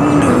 window.